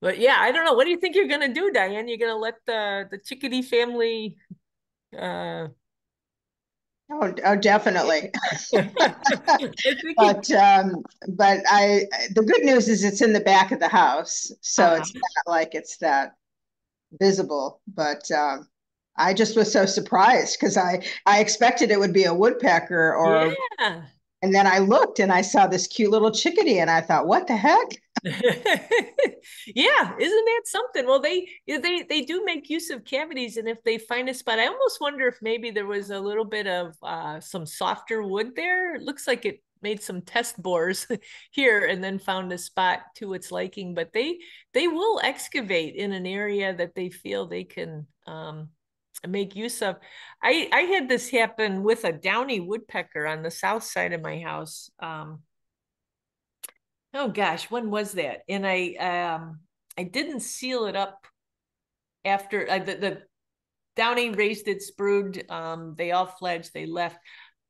But yeah i don't know. What do you think you're going to do diane? You're going to let the the chickadee family uh Oh, oh definitely. [LAUGHS] but um, but I the good news is it's in the back of the house, so uh-huh. it's not like it's that visible. But um, I just was so surprised because I I expected it would be a woodpecker or yeah. And then I looked and I saw this cute little chickadee and I thought, what the heck? [LAUGHS] yeah, isn't that something? Well, they they they do make use of cavities, and if they find a spot, I almost wonder if maybe there was a little bit of uh, some softer wood there. It looks like it made some test bores [LAUGHS] here and then found a spot to its liking. But they they will excavate in an area that they feel they can um, make use of. I I had this happen with a downy woodpecker on the south side of my house. Um, oh gosh, when was that? And I um I didn't seal it up after uh, the, the downy raised its brood. Um, they all fledged. They left.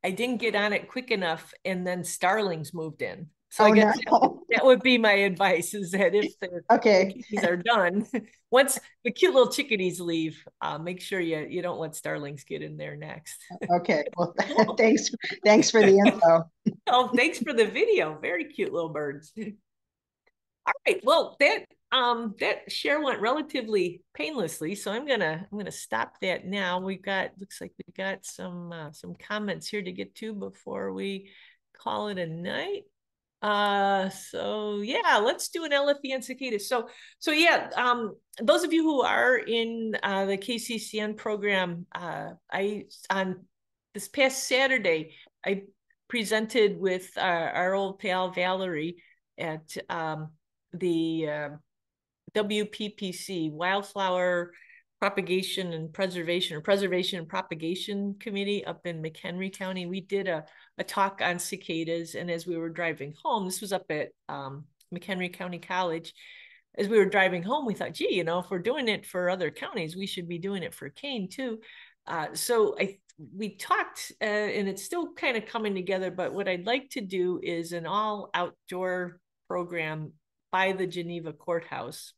I didn't get on it quick enough, and then starlings moved in. So oh, I guess no. that, would be my advice is that if the [LAUGHS] okay chickadees are done, [LAUGHS] once the cute little chickadees leave, uh, make sure you you don't let starlings get in there next. okay. Well, [LAUGHS] thanks. Thanks for the info. oh, thanks for the video. Very cute little birds. All right. Well, that um that share went relatively painlessly, so I'm gonna I'm gonna stop that now. We've got looks like we've got some uh, some comments here to get to before we call it a night. Uh, so yeah, let's do an LFE and cicadas. So, so yeah, um, those of you who are in uh, the KCCN program, uh, I on this past Saturday, I presented with our, our old pal Valerie at um, the uh, WPPC Wildflower Propagation and Preservation or Preservation and Propagation Committee up in McHenry County. We did a, a talk on cicadas. And as we were driving home, this was up at um, McHenry County College. As we were driving home, we thought, gee, you know, if we're doing it for other counties, we should be doing it for Kane too. Uh, so I we talked, uh, and it's still kind of coming together. But what I'd like to do is an all outdoor program by the Geneva courthouse,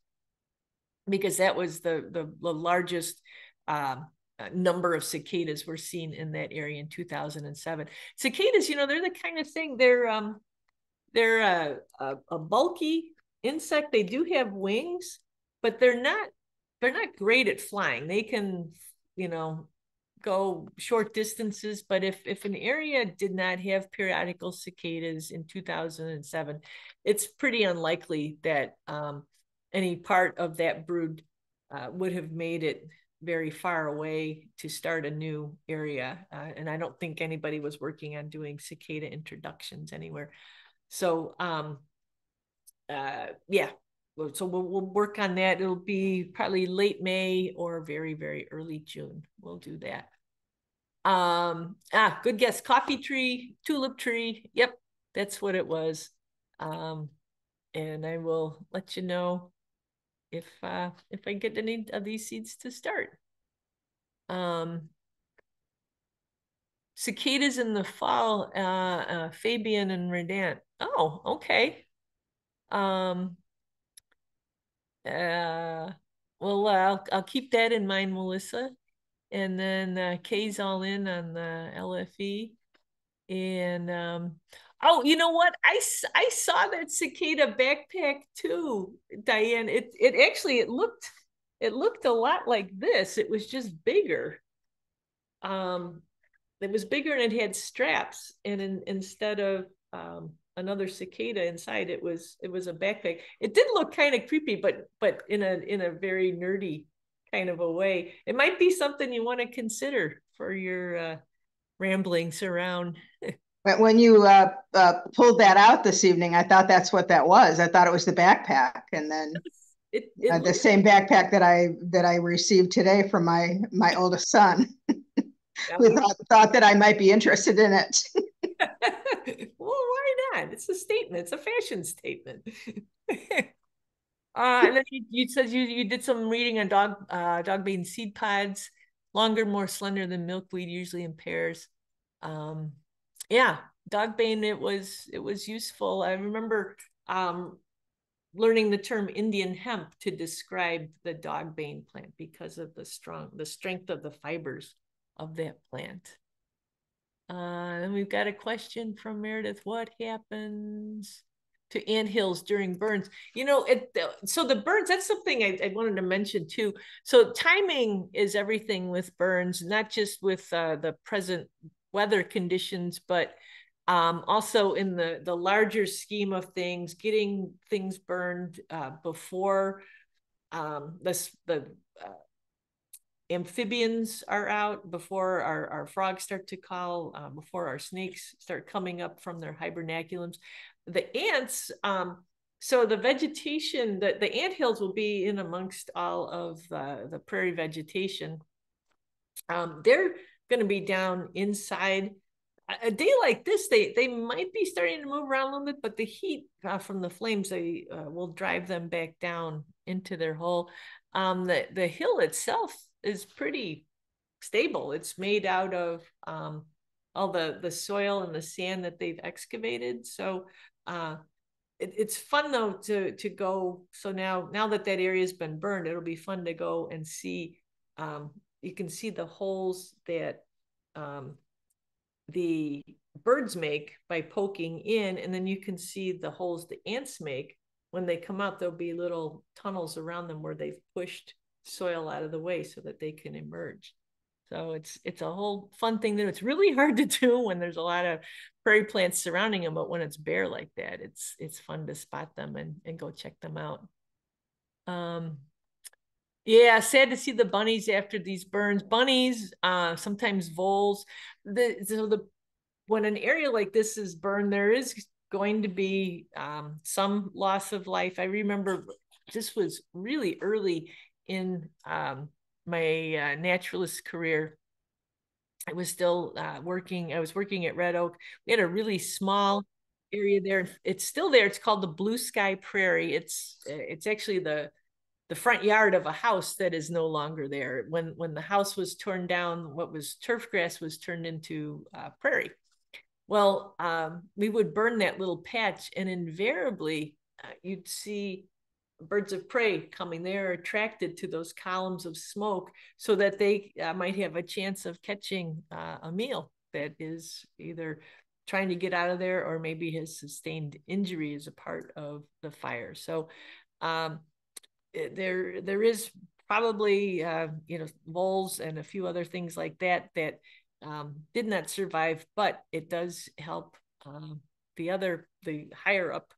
because that was the the, the largest um, uh, number of cicadas were seen in that area in 2007. Cicadas, you know, they're the kind of thing they're um they're a, a, a bulky insect. They do have wings, but they're not they're not great at flying. They can, you know, go short distances, but if if an area did not have periodical cicadas in 2007, it's pretty unlikely that um, any part of that brood uh, would have made it very far away to start a new area. Uh, and I don't think anybody was working on doing cicada introductions anywhere. So um, uh, yeah, so we'll, we'll work on that. It'll be probably late May or very, very early June. We'll do that. Um, ah, good guess. Coffee tree, tulip tree. Yep, that's what it was. Um, and I will let you know if uh, if I get any of these seeds to start. Um, cicadas in the fall, uh, uh, Fabian and Redant. Oh, okay. Um, uh, well, I'll, I'll keep that in mind, Melissa. And then uh, Kay's all in on the LFE. And um, Oh, you know what? I, I saw that cicada backpack too, Diane. It it actually it looked it looked a lot like this. It was just bigger. Um, it was bigger and it had straps, and in, instead of um, another cicada inside, it was it was a backpack. It did look kind of creepy, but but in a in a very nerdy kind of a way. It might be something you want to consider for your uh, ramblings around. [LAUGHS] when you uh, uh, pulled that out this evening, I thought that's what that was. I thought it was the backpack, and then it, it uh, the same backpack that I that I received today from my my oldest son. we thought, thought that I might be interested in it. [LAUGHS] [LAUGHS] well, why not? It's a statement. It's a fashion statement. [LAUGHS] uh, and then you, you, said you you did some reading on dog uh, dog bane seed pods, longer, more slender than milkweed, usually in pairs. Um, yeah, dog bane. It was it was useful. I remember um, learning the term Indian hemp to describe the dog bane plant because of the strong the strength of the fibers of that plant. Uh, and we've got a question from Meredith. What happens to ant hills during burns? You know, it, so the burns, that's something I, I, wanted to mention too. So timing is everything with burns, not just with uh, the present weather conditions, but um, also in the the larger scheme of things, getting things burned uh, before um, the uh, amphibians are out, before our, our frogs start to call, uh, before our snakes start coming up from their hibernaculums. The ants, um, so the vegetation, the, the ant hills will be in amongst all of the, the prairie vegetation. Um, they're going to be down inside. A day like this, they they might be starting to move around a little bit, but the heat uh, from the flames they uh, will drive them back down into their hole. Um, the the hill itself is pretty stable. It's made out of um, all the the soil and the sand that they've excavated. So uh, it, it's fun though to to go. So now now that that area's been burned, it'll be fun to go and see um, you can see the holes that um, the birds make by poking in, and then you can see the holes the ants make. When they come out, there'll be little tunnels around them where they've pushed soil out of the way so that they can emerge. So it's it's a whole fun thing that it's really [LAUGHS] hard to do when there's a lot of prairie plants surrounding them, but when it's bare like that, it's it's fun to spot them and, and go check them out. Um yeah, sad to see the bunnies after these burns. Bunnies, uh, sometimes voles. The so the when an area like this is burned, there is going to be um, some loss of life. I remember this was really early in um, my uh, naturalist career. I was still uh, working. I was working at Red Oak. We had a really small area there. It's still there. It's called the Blue Sky Prairie. It's it's actually the the front yard of a house that is no longer there. When when the house was torn down, what was turf grass was turned into uh, prairie. Well, um, we would burn that little patch, and invariably uh, you'd see birds of prey coming. They're attracted to those columns of smoke so that they uh, might have a chance of catching uh, a meal that is either trying to get out of there or maybe has sustained injury as a part of the fire. So um, there there is probably uh, you know voles and a few other things like that that um, did not survive, but it does help uh, the other the higher up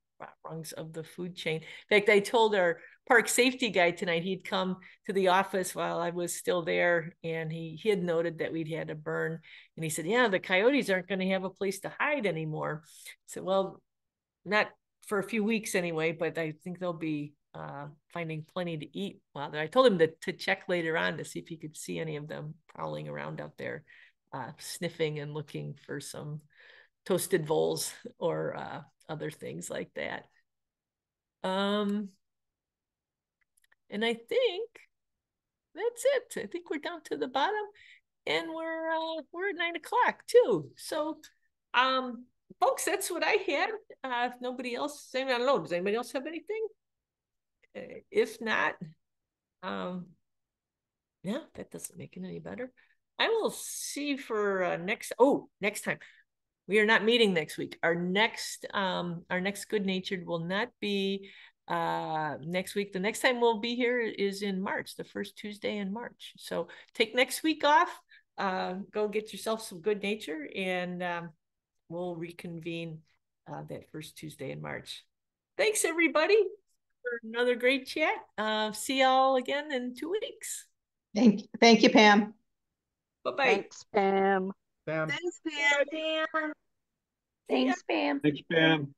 rungs of the food chain. In fact, I told our park safety guy tonight he'd come to the office while I was still there, and he he had noted that we'd had a burn, and he said, "Yeah, the coyotes aren't going to have a place to hide anymore." Said, "Well, not for a few weeks anyway, but I think they'll be uh, finding plenty to eat while there." I told him to to check later on to see if he could see any of them prowling around out there, uh, sniffing and looking for some toasted voles [LAUGHS] or uh, other things like that. Um, and I think that's it. I think we're down to the bottom, and we're uh, we're at nine o'clock too. So, um, folks, that's what I had. Uh, if nobody else, I don't know. Does anybody else have anything? Uh, if not, um, yeah, that doesn't make it any better. I will see for uh, next. Oh, next time we are not meeting next week. Our next um our next good natured will not be uh next week. The next time we'll be here is in March, the first Tuesday in March. So take next week off. Uh, go get yourself some good nature and um, we'll reconvene uh, that first Tuesday in March. Thanks everybody for another great chat. Uh, see y'all again in two weeks. Thank, you. thank you, Pam. Bye bye. Thanks, Pam. Pam. Thanks, Pam. Thanks, Pam. Thanks, Pam.